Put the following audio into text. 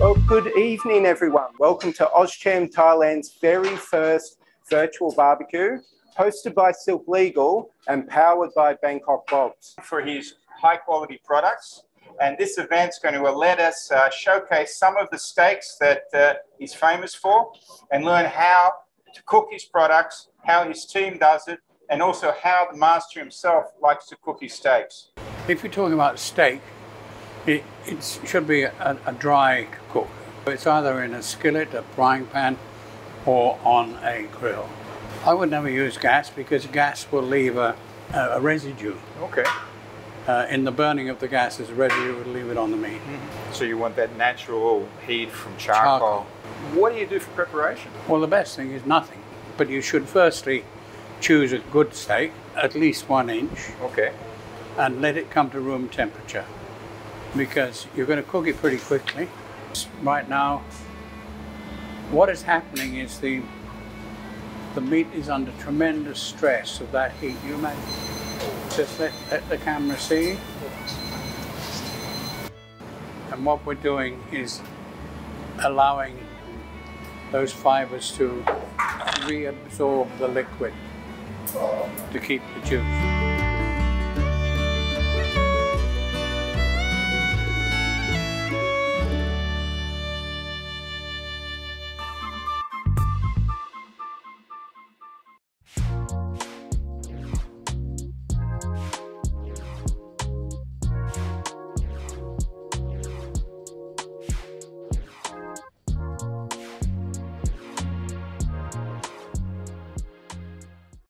Well, good evening, everyone. Welcome to AustCham Thailand's very first virtual barbecue, hosted by Silk Legal and powered by Bangkok Bobs. for his high quality products. And this event's going to let us uh, showcase some of the steaks that uh, he's famous for and learn how to cook his products, how his team does it, and also how the master himself likes to cook his steaks. If you're talking about steak, it, it should be a, a dry cook. It's either in a skillet, a frying pan, or on a grill. I would never use gas because gas will leave a, a, residue. Okay. Uh, in the burning of the gas, there's a residue will leave it on the meat. So you want that natural heat from charcoal. Charcoal. What do you do for preparation? Well, the best thing is nothing. But you should firstly choose a good steak, at least one inch, Okay. and let it come to room temperature because you're going to cook it pretty quickly. Right now, what is happening is the the meat is under tremendous stress of that heat. You imagine? Just let, let the camera see. And what we're doing is allowing those fibers to reabsorb the liquid to keep the juice.